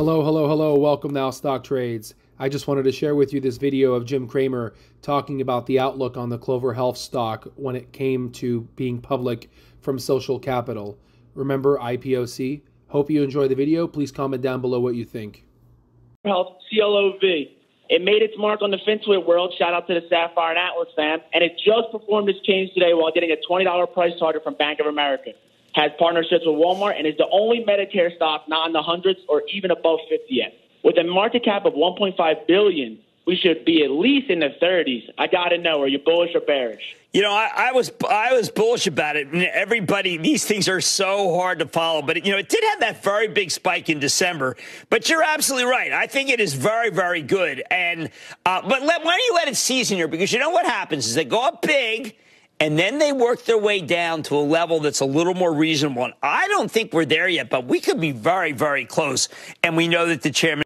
Hello, hello, hello. Welcome now, Stock Trades. I just wanted to share with you this video of Jim Cramer talking about the outlook on the Clover Health stock when it came to being public from Social Capital. Remember IPOC? Hope you enjoy the video. Please comment down below what you think. Health, CLOV. It made its mark on the FinTwit world. Shout out to the Sapphire and Atlas fan. And it just performed its change today while getting a $20 price target from Bank of America has partnerships with Walmart, and is the only Medicare stock not in the hundreds or even above 50 yet. With a market cap of 1.5 billion, we should be at least in the 30s. I got to know, are you bullish or bearish? You know, I, I, was I was bullish about it. Everybody, these things are so hard to follow, but you know, it did have that very big spike in December. But you're absolutely right. I think it is very, very good. And uh, but let, why don't you let it season here? Because you know what happens is they go up big and then they work their way down to a level that's a little more reasonable. And I don't think we're there yet, but we could be very, very close. And we know that the chairman